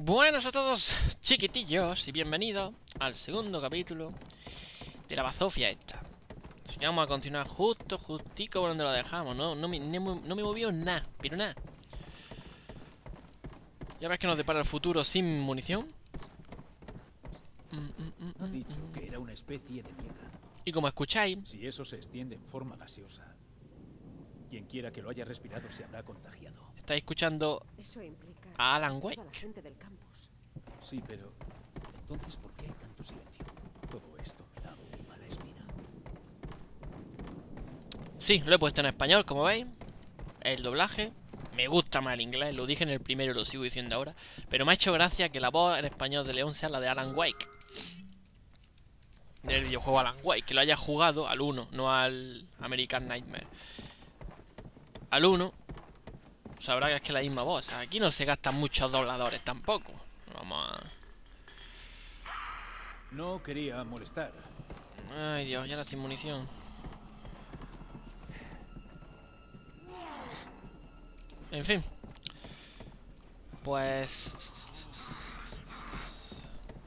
Buenas a todos, chiquitillos, y bienvenidos al segundo capítulo de la bazofia esta. Así que vamos a continuar justo, justico por donde lo dejamos, ¿no? No me, no, me movió nada, pero nada. Ya ves que nos depara el futuro sin munición. Ha dicho que era una especie de piedra. Y como escucháis... Si eso se extiende en forma gaseosa, quien quiera que lo haya respirado se habrá contagiado. Estáis escuchando Eso implica a Alan Wake. la gente del campus. Sí, pero entonces ¿por qué hay tanto silencio? Todo esto me da muy mala espina. Sí, lo he puesto en español, como veis. El doblaje. Me gusta más el inglés, lo dije en el primero y lo sigo diciendo ahora. Pero me ha hecho gracia que la voz en español de León sea la de Alan Wake. Del videojuego Alan Wake, que lo haya jugado al 1, no al American Nightmare. Al 1, sabrá que es que la misma voz. Aquí no se gastan muchos dobladores tampoco. Vamos a. No quería molestar. Ay Dios, ya la sin munición. En fin. Pues...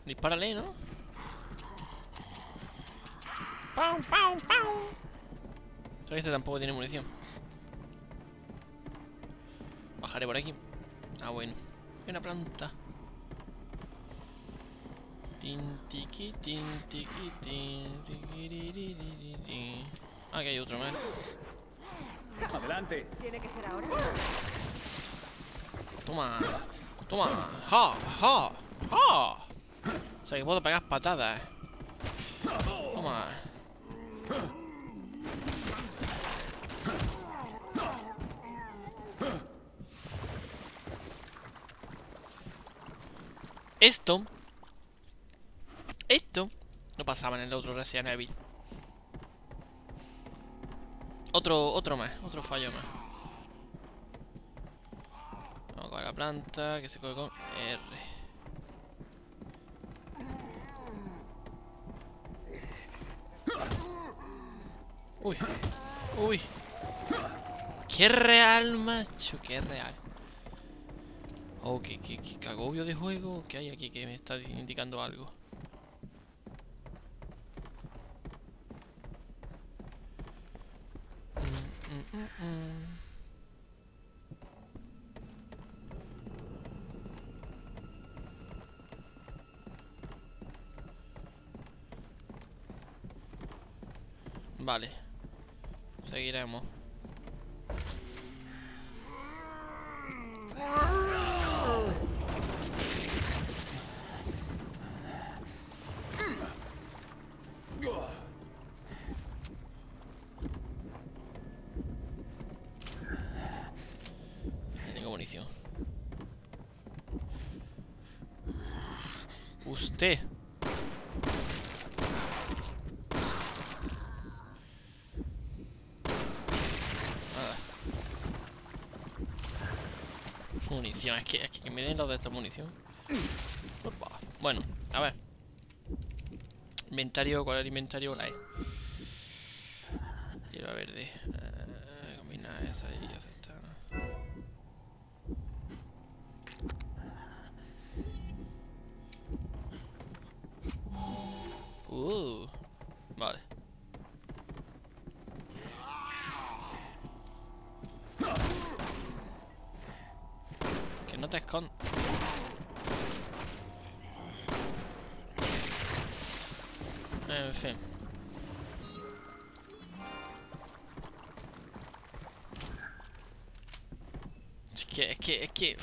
Dispárale, ¿no? ¡Pau, pau, pau! Este tampoco tiene munición. Bajaré por aquí. Ah, bueno. Hay una planta. Tin, tiqui, tin, tiqui, tin, tiquiriririririn. Ah, hay otro más. ¡Adelante! Tiene que ser ahora. Toma. Toma. Ja, ja, ja. O sea que puedo pegar patadas. Toma. Esto Esto No pasaba en el otro Resident Evil. Otro, otro más Otro fallo más. Vamos coger la planta Que se coge con R. Uy Uy. Qué real, macho Qué real Oh, qué, qué, qué cagobio de juego que hay aquí que me está indicando algo. Mm, mm, mm. Vale. Seguiremos. No tengo munición. Usted. Nada. Munición, es que, es que me den los de esta munición. Opa. Bueno, a ver. Inventario, ¿cuál es el inventario? La E. Hierba verde. Eh, combina esa y Escondas. En fin. Es que, es que, es que...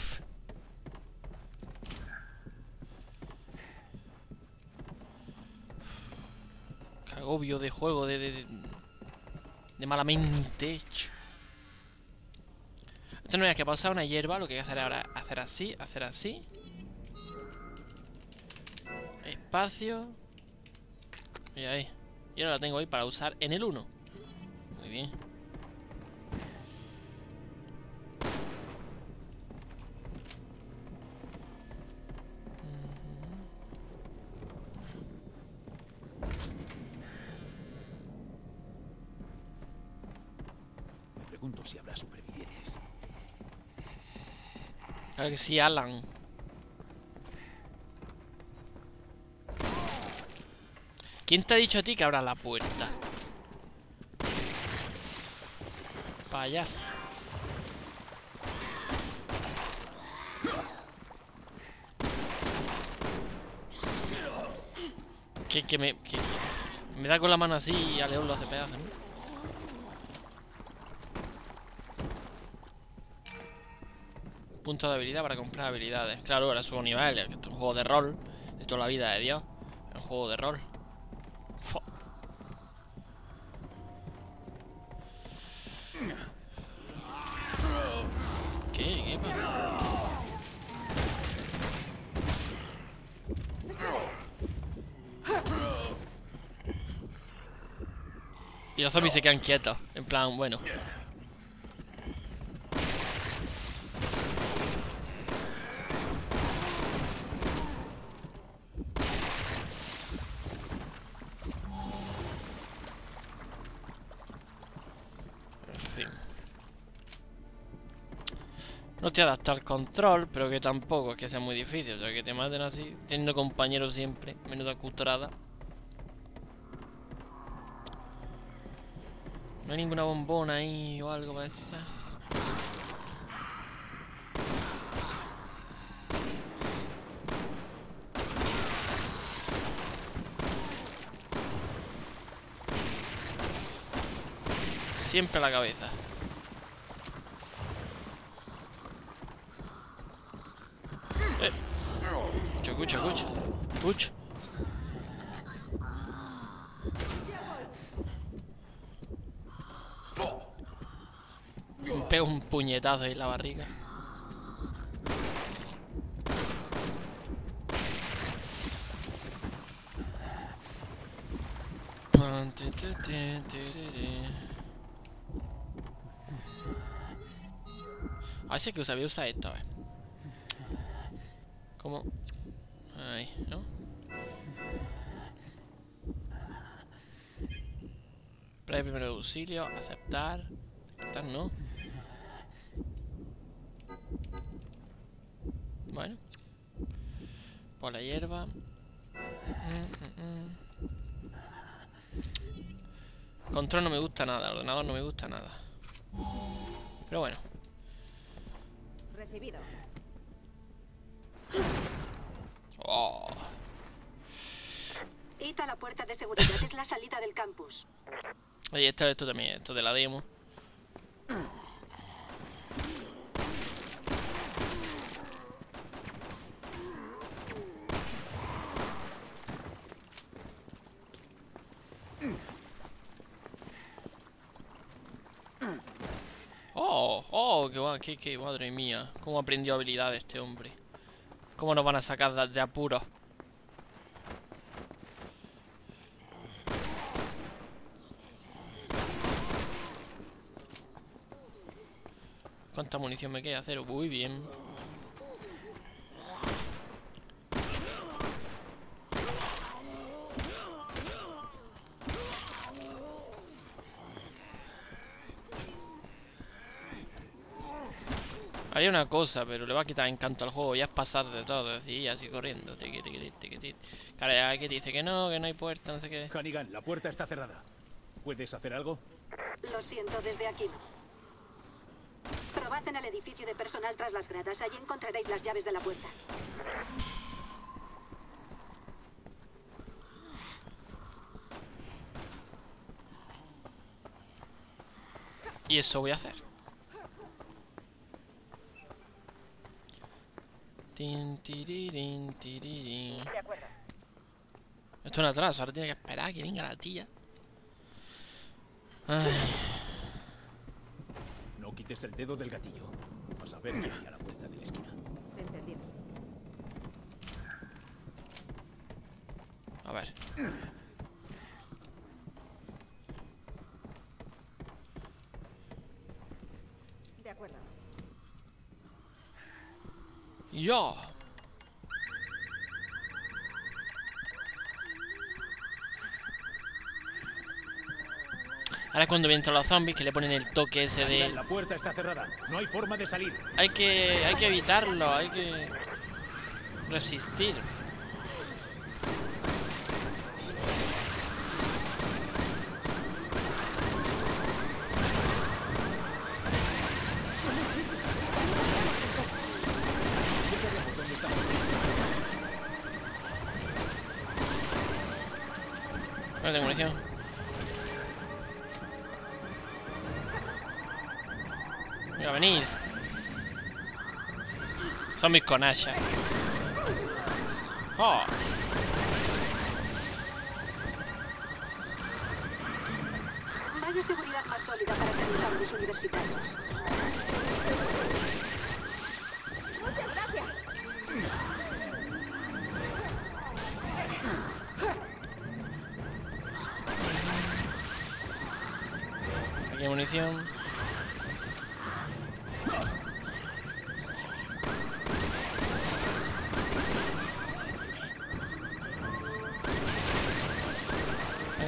Qué agobio de juego, de, de, de malamente hecho. Esto no es que pasar una hierba, lo que hay que hacer ahora es hacer así, hacer así. Espacio. Y ahí. Y ahora la tengo ahí para usar en el 1. Muy bien. Claro que sí, Alan. ¿Quién te ha dicho a ti que abra la puerta? Payaso. Que, que me... Que, me da con la mano así y a León lo hace pedazo, ¿no? Punto de habilidad para comprar habilidades. Claro, ahora subo niveles. es un juego de rol. De toda la vida de Dios. Es un juego de rol. ¿Qué? ¿Qué? Y los zombies se quedan quietos. En plan, bueno. No te adapta al control, pero que tampoco es que sea muy difícil. O sea, que te maten así, teniendo compañeros siempre. Menuda cutrada. No hay ninguna bombona ahí o algo para esto. Siempre la cabeza. Eh. Escucha, escucha, escucha. Escucha. Me pego un puñetazo ahí en la barriga. A ver si es que sabía usar esto, a ver. ¿Cómo? Ahí, ¿no? Play primero auxilio, aceptar. Aceptar, no. Por la hierba. Control no me gusta nada, ordenador no me gusta nada. Pero bueno. Recibido. Oh. Ita, la puerta de seguridad es la salida del campus. Oye, esto, esto también, esto de la demo. Oh, qué, qué, madre mía. Cómo aprendió habilidades este hombre. Cómo nos van a sacar de apuros. ¿Cuánta munición me queda? Cero. Muy bien. Haría una cosa, pero le va a quitar encanto al juego. Ya es pasar de todo. Es decir, así corriendo. Tiqui, ya que dice que no, que no hay puerta, no sé qué. Hannigan, la puerta está cerrada. ¿Puedes hacer algo? Lo siento, desde aquí no. Probad en el edificio de personal tras las gradas. Allí encontraréis las llaves de la puerta. Y eso voy a hacer. Tin, tirirín, tirirín. De acuerdo. Esto es un atraso, ahora tiene que esperar que venga la tía. Ay, No quites el dedo del gatillo. Vas a ver que hay a la vuelta de la esquina. Entendido. a ver. De acuerdo. Ahora es cuando vienen los zombies que le ponen el toque ese de... la puerta está cerrada. No hay forma de salir. Hay que, hay que evitarlo, hay que resistir. No tengo munición. Mira, venid. Zombies con hacha. Oh. Vaya seguridad más sólida para ser un campus universitario. Muchas gracias. Aquí hay munición.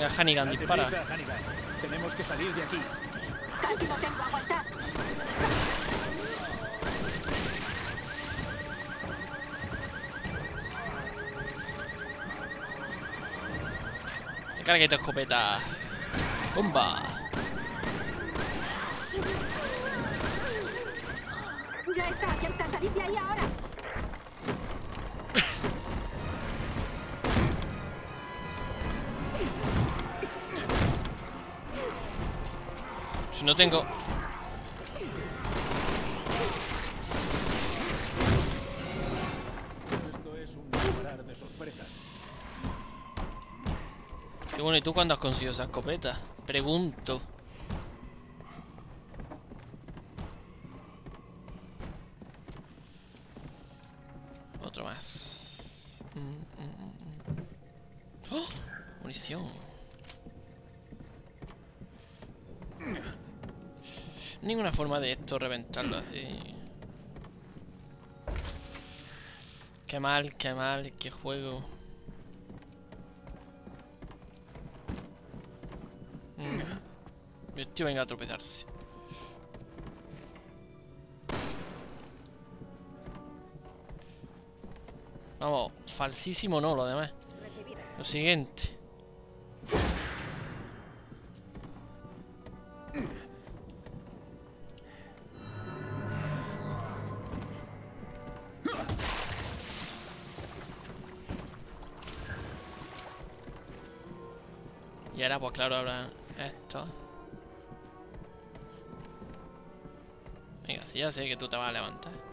Venga, Hannigan, Date dispara. prisa, Hannigan. Tenemos que salir de aquí. Casi no tengo aguantar. Carga tu escopeta. ¡Bomba! Tengo... Esto es un de sorpresas. Qué bueno, ¿y tú cuándo has conseguido esa escopeta? Pregunto. Otro más. Mm, mm, mm, mm. ¡Oh! Munición. Ninguna forma de esto reventarlo así. Qué mal, qué mal, qué juego. Mm. Tío venga a tropezarse. Vamos, falsísimo no, lo demás. Lo siguiente. Y ahora, pues claro, habrá esto. Venga, si ya sé que tú te vas a levantar.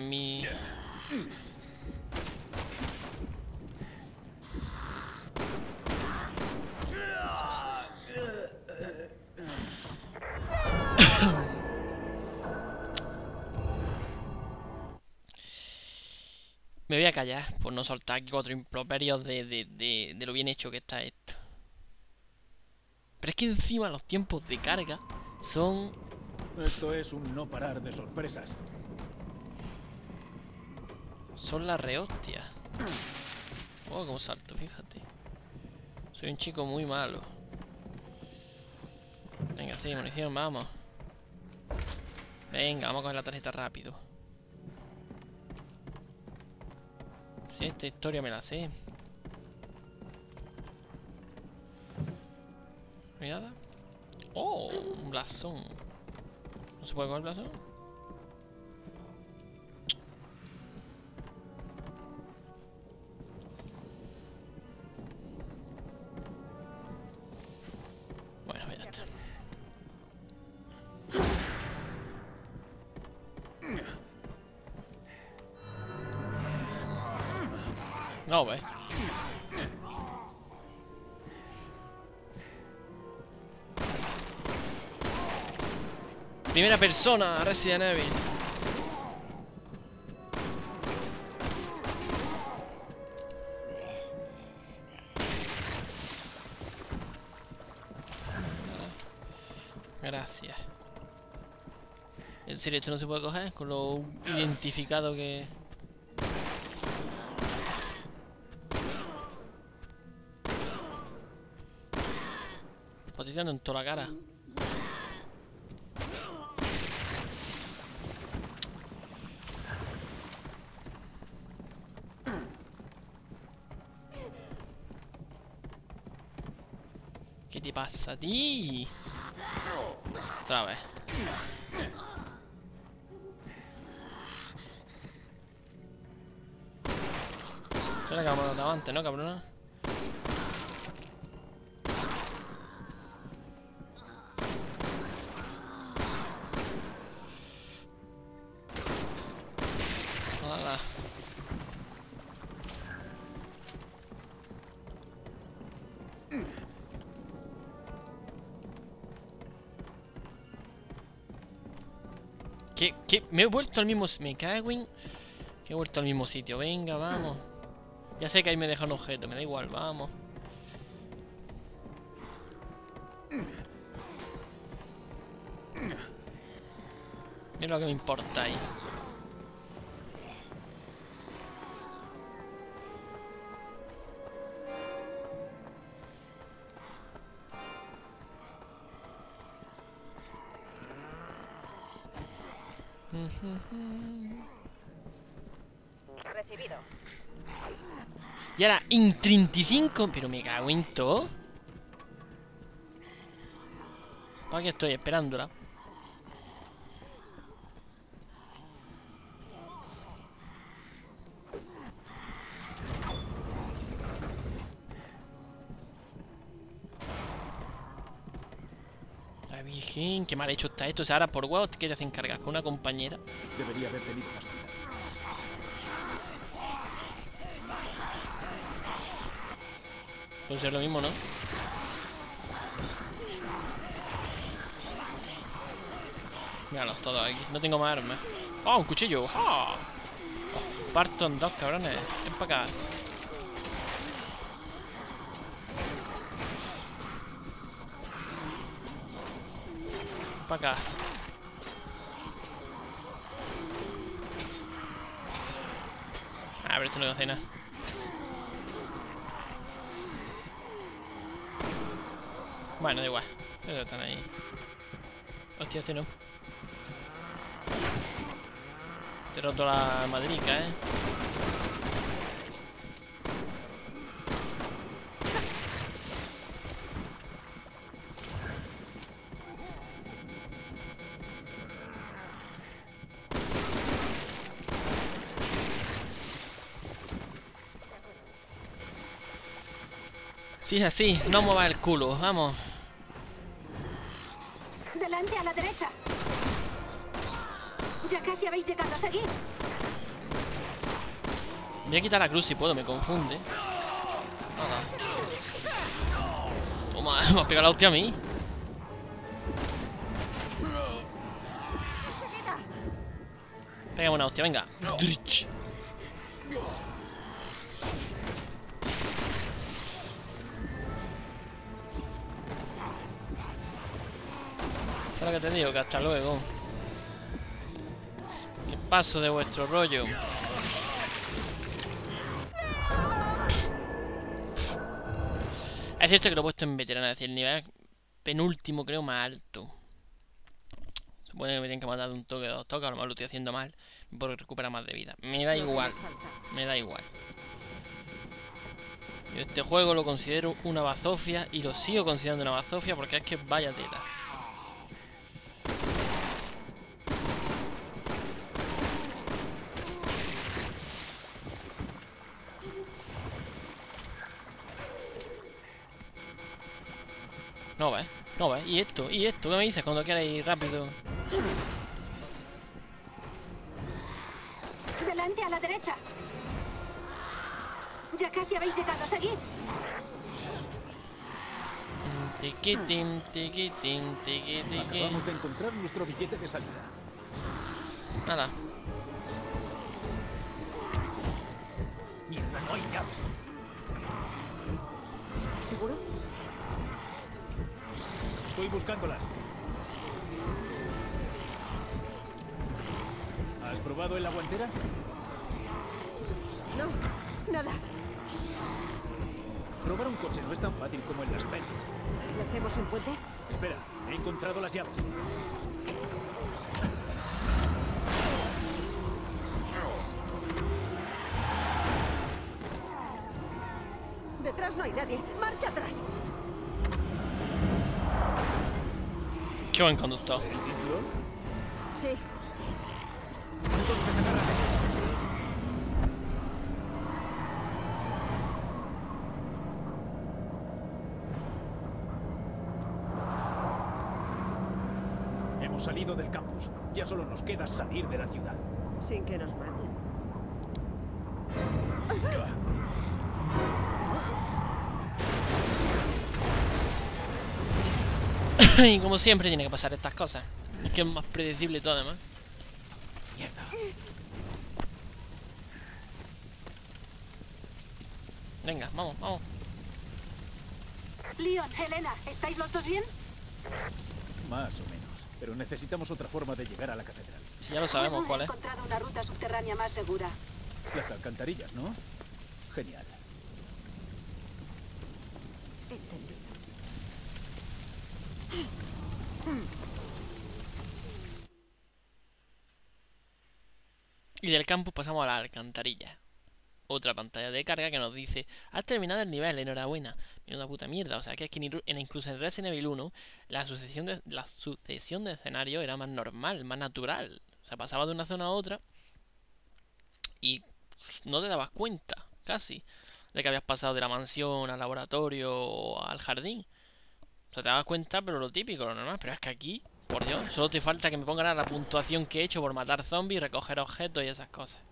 Mi... Me voy a callar por no soltar aquí cuatro improperios de, de lo bien hecho que está esto. Pero es que encima los tiempos de carga son Esto es un no parar de sorpresas. Son la rehostia. Oh, como salto, fíjate. Soy un chico muy malo. Venga, sí, munición, vamos. Venga, vamos a coger la tarjeta rápido. Sí, esta historia me la sé. ¿No hay nada? Oh, un blasón. ¿No se puede coger blasón? No, ve. Primera persona, Resident Evil. Gracias. ¿En serio esto no se puede coger? Con lo identificado que... Posicionando en toda la cara. ¿Qué te pasa a ti? Otra vez. Será que hemos dado antes, ¿no, cabrona? Me he vuelto al mismo... Me cago en... Que he vuelto al mismo sitio. Venga, vamos. Ya sé que ahí me deja un objeto. Me da igual, vamos. Es lo que me importa ahí. Y ahora, en 35... Pero me cago en todo. ¿Para qué estoy esperándola? La virgen, qué mal hecho está esto. O sea, ahora por huevos te quedas encargar con una compañera. Debería haber tenido más Puede ser lo mismo, ¿no? Míralos todos aquí. No tengo más armas. ¡Oh, un cuchillo! ¡Ah! Os parto en dos, cabrones. Ven para acá. Para acá. Ah, pero esto no hace Bueno, da igual. Pero están ahí. Hostia, este no. Te he roto la madrica, eh. Sí, es así. No muevas el culo. Vamos. Llegado a. Voy a quitar la cruz si puedo, me confunde. Toma, me ha pegado la hostia a mí. Pégame una hostia, venga. Drich. ¿Sabes lo que te digo? Que hasta luego. Paso de vuestro rollo. Es cierto que lo he puesto en veterano, es decir, el nivel penúltimo creo más alto. Supone que me tienen que matar de un toque, de dos toques, a lo mejor lo estoy haciendo mal, porque recupera más de vida. Me da igual, me da igual. Yo este juego lo considero una bazofia y lo sigo considerando una bazofia porque es que vaya tela. No ves, no ves. ¿Y esto? ¿Y esto? ¿Qué me dices cuando quieras ir rápido? Delante a la derecha. Ya casi habéis llegado a seguir. Tiquitín, tiquitín, tiquitín. Acabamos de encontrar nuestro billete de salida. Nada. Mierda, no hay llaves. ¿Estás seguro? Estoy buscándolas. ¿Has probado en la guantera? No, nada. Probar un coche no es tan fácil como en las pelis. ¿Le hacemos un puente? Espera, he encontrado las llaves. Detrás no hay nadie. ¡Marcha atrás! Qué buen. Sí. Hemos salido del campus. Ya solo nos queda salir de la ciudad. Sin que nos maten. y como siempre tiene que pasar estas cosas. Es que es más predecible todo además. Mierda. Venga, vamos, vamos. Leon, Helena, ¿estáis los dos bien? Más o menos. Pero necesitamos otra forma de llegar a la catedral. Si ya lo sabemos cuál he es. encontrado una ruta subterránea más segura. Las alcantarillas, ¿no? Genial. Entendido. Y del campus pasamos a la alcantarilla. Otra pantalla de carga que nos dice, has terminado el nivel, enhorabuena. Menuda puta mierda, o sea que es que en, incluso en Resident Evil 1 la sucesión, de, la sucesión de escenario era más normal, más natural. O sea, pasaba de una zona a otra y no te dabas cuenta, casi, de que habías pasado de la mansión al laboratorio o al jardín. O sea, te dabas cuenta, pero lo típico, lo normal. Pero es que aquí, por Dios, solo te falta que me pongan la puntuación que he hecho por matar zombies, recoger objetos y esas cosas.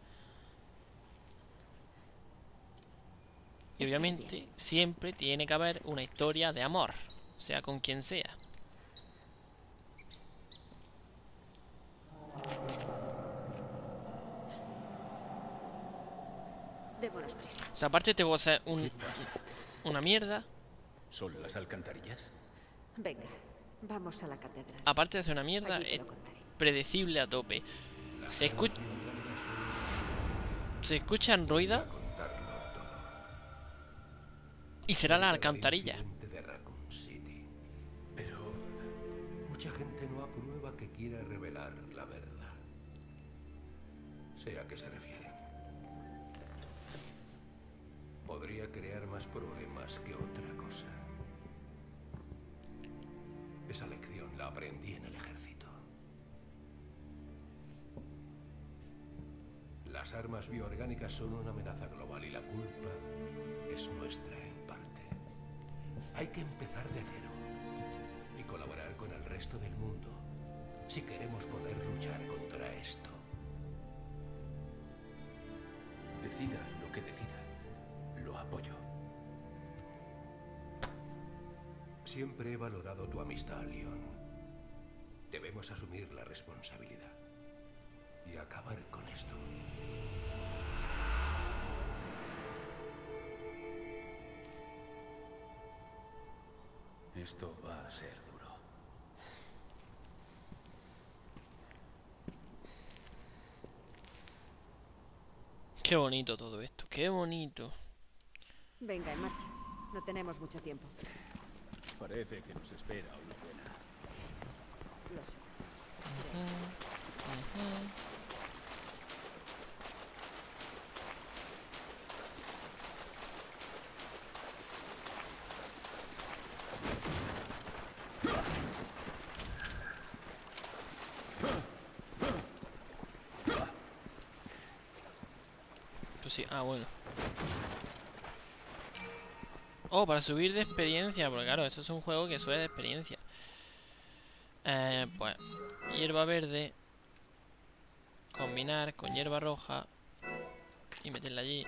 Y obviamente siempre tiene que haber una historia de amor, sea con quien sea. Démonos prisa. O sea, aparte tengo que hacer un, una mierda. ¿Son las alcantarillas? Venga, vamos a la catedral. Aparte de hacer una mierda, es predecible a tope. Se escucha... Se escuchan ruidos y será la alcantarilla. Pero mucha gente no aprueba que quiera revelar la verdad. Sé a qué se refiere. Podría crear más problemas que otra cosa. Esa lección la aprendí en el ejército. Las armas bioorgánicas son una amenaza global y la culpa es nuestra en parte. Hay que empezar de cero y colaborar con el resto del mundo si queremos poder luchar contra esto. Decida lo que decida. Lo apoyo. Siempre he valorado tu amistad, Leon. Debemos asumir la responsabilidad y acabar con esto. Esto va a ser duro. Qué bonito todo esto, qué bonito. Venga, en marcha. No tenemos mucho tiempo. Parece que nos espera una buena. Lo sé. Pues sí, ah, bueno. Oh, para subir de experiencia, porque claro, esto es un juego que sube de experiencia. Eh, pues, hierba verde. Combinar con hierba roja. Y meterla allí.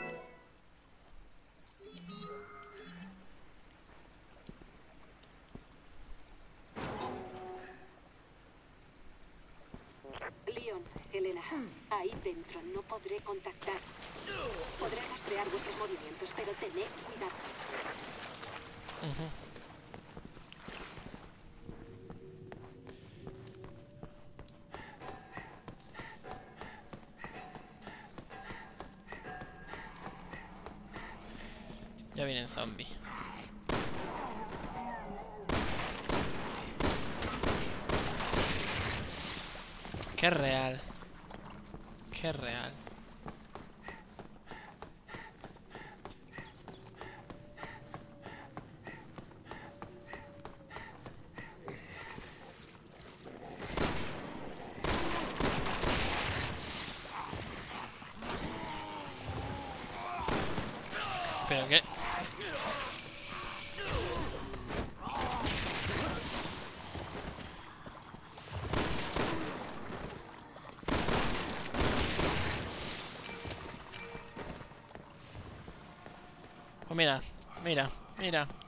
Leon, Helena, ahí dentro no podré contactar. Podré rastrear vuestros movimientos, pero tened cuidado. Ya viene el zombie. Qué real. Qué real.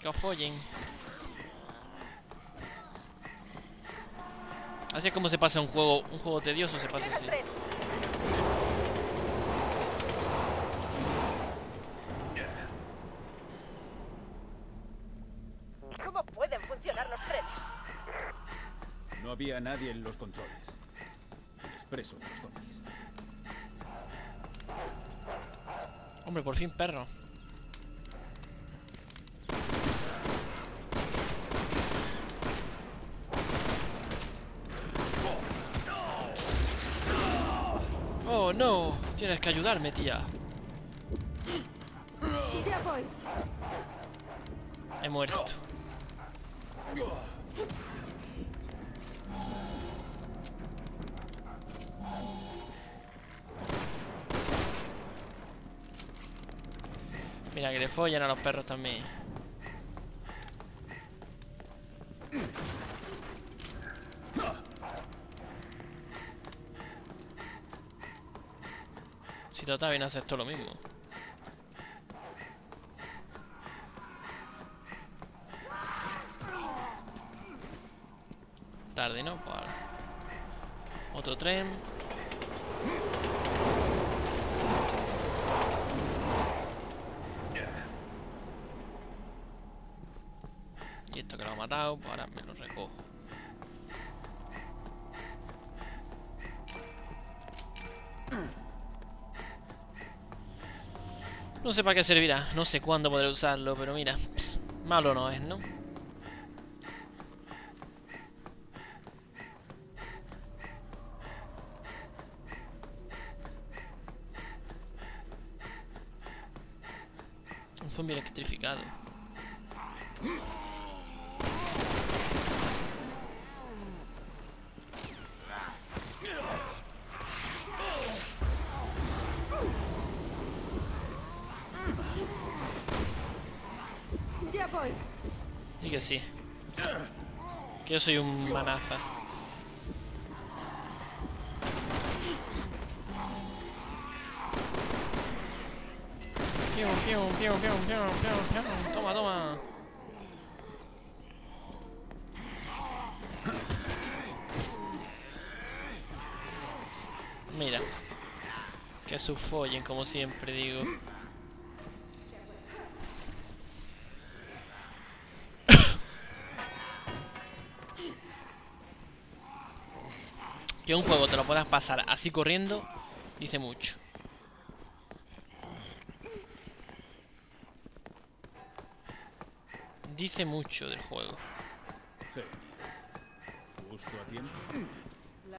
Que os follen. Así es como se pasa un juego, un juego tedioso, se pasa ¡Llega el así. ¿Cómo pueden funcionar los trenes? No había nadie en los controles. El expreso de los zombies. Hombre, por fin perro. Oh no, tienes que ayudarme, tía. He muerto. Mira que le follan a los perros también. A hacer todo lo mismo. Tarde, ¿no? Ahora. Otro tren. Y esto que lo ha matado, pues ahora me lo recojo. No sé para qué servirá, no sé cuándo podré usarlo, pero mira, malo no es, ¿no? Un zombie electrificado. Y que sí. Que yo soy un manaza. Pium, pium, pium, pium, pium, pium, pium. Toma, toma. Mira. Que su follen, como siempre digo. Que un juego te lo puedas pasar así corriendo, dice mucho. Dice mucho del juego. A tiempo.